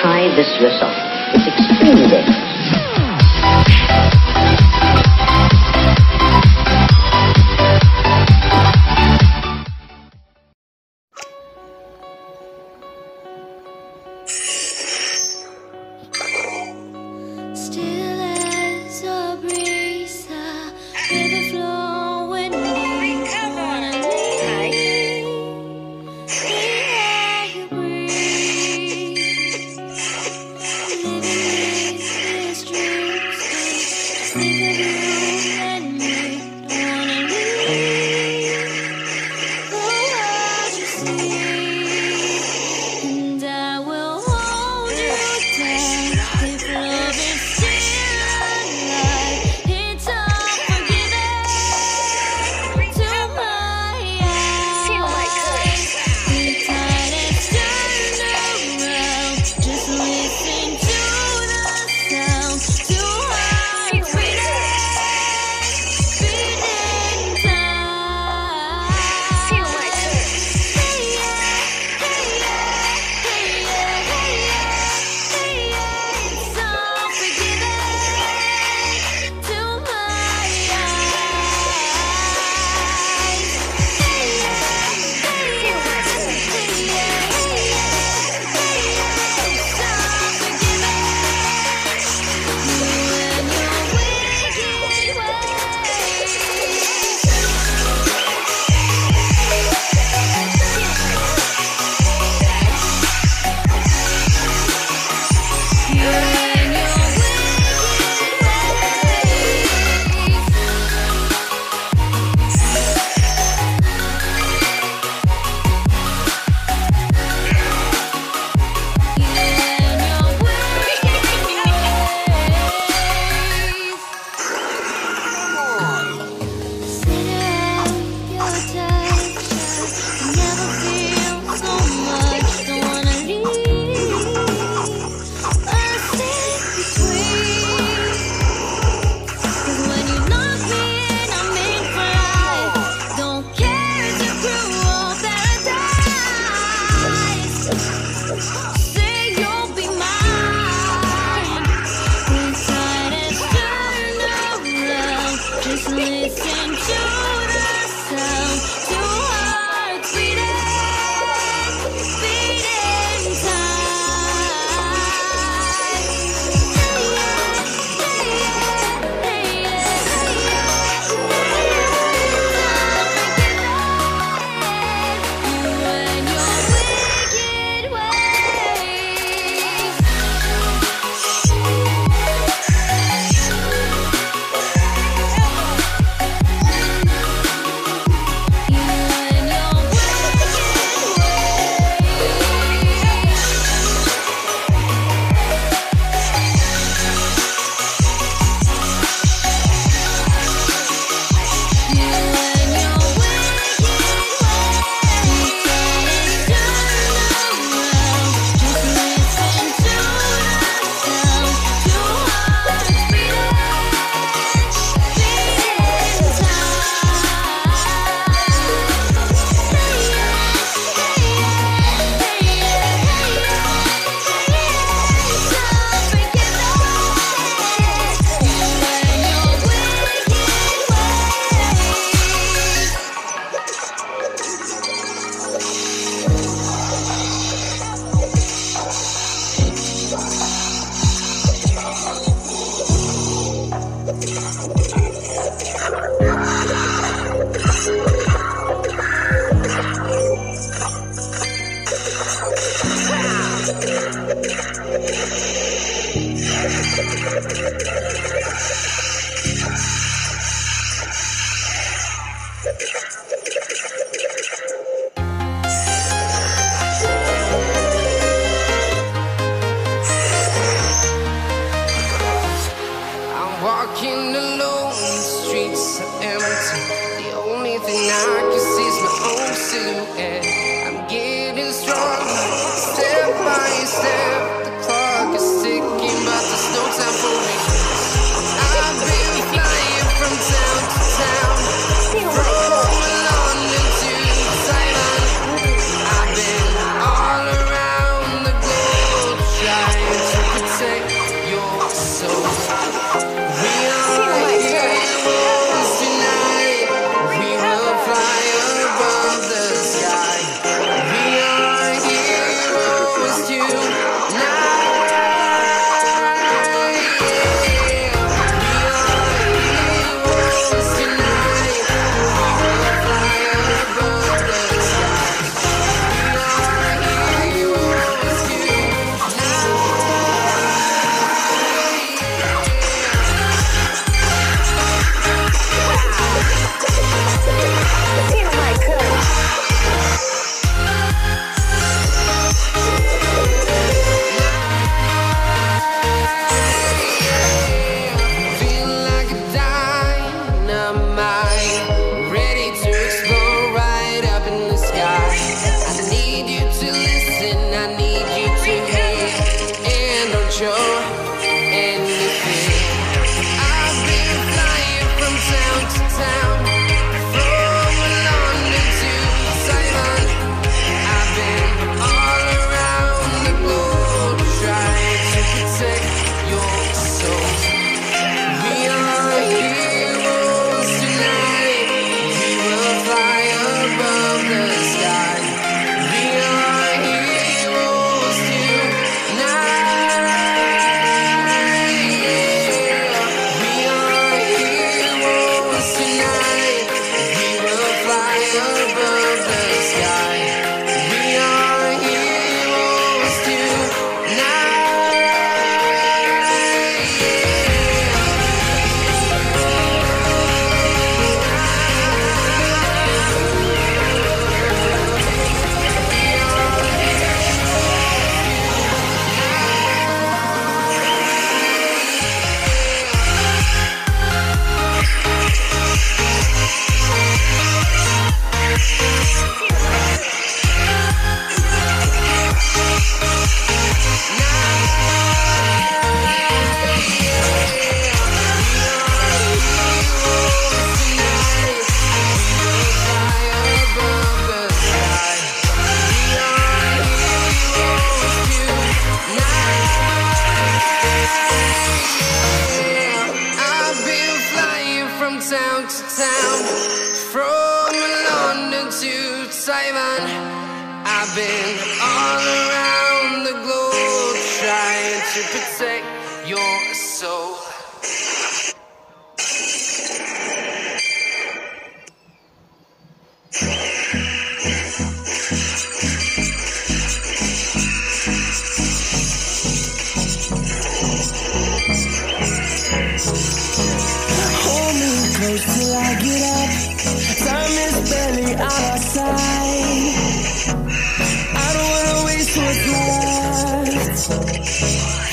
try this yourself. It's extremely dangerous. Gracias. your soul.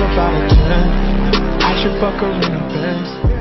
about a 10. I should fuck her in the Benz.